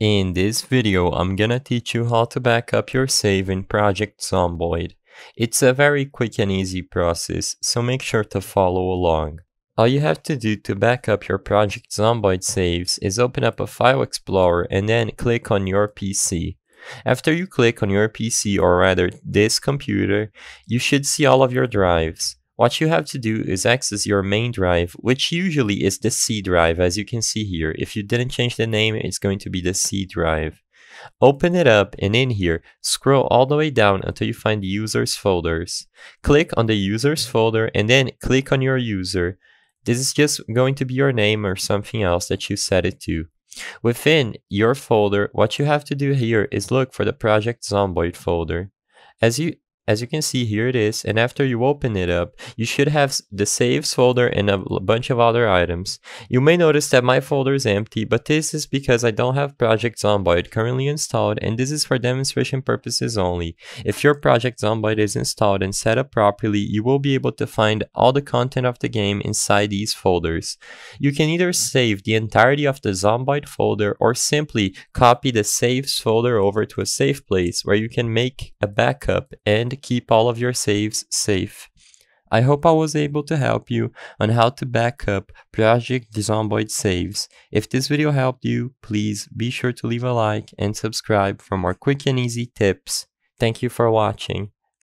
In this video, I'm gonna teach you how to back up your save in Project Zomboid. It's a very quick and easy process, so make sure to follow along. All you have to do to back up your Project Zomboid saves is open up a file explorer and then click on your PC. After you click on your PC or rather this computer, you should see all of your drives. What you have to do is access your main drive, which usually is the C drive as you can see here. If you didn't change the name, it's going to be the C drive. Open it up and in here, scroll all the way down until you find the users folders. Click on the users folder and then click on your user. This is just going to be your name or something else that you set it to. Within your folder, what you have to do here is look for the Project Zomboid folder. As you as you can see here it is and after you open it up you should have the saves folder and a bunch of other items. You may notice that my folder is empty but this is because i don't have project zomboid currently installed and this is for demonstration purposes only. If your project zomboid is installed and set up properly you will be able to find all the content of the game inside these folders. You can either save the entirety of the zomboid folder or simply copy the saves folder over to a safe place where you can make a backup and keep all of your saves safe. I hope I was able to help you on how to back up Project Zomboid saves. If this video helped you, please be sure to leave a like and subscribe for more quick and easy tips. Thank you for watching.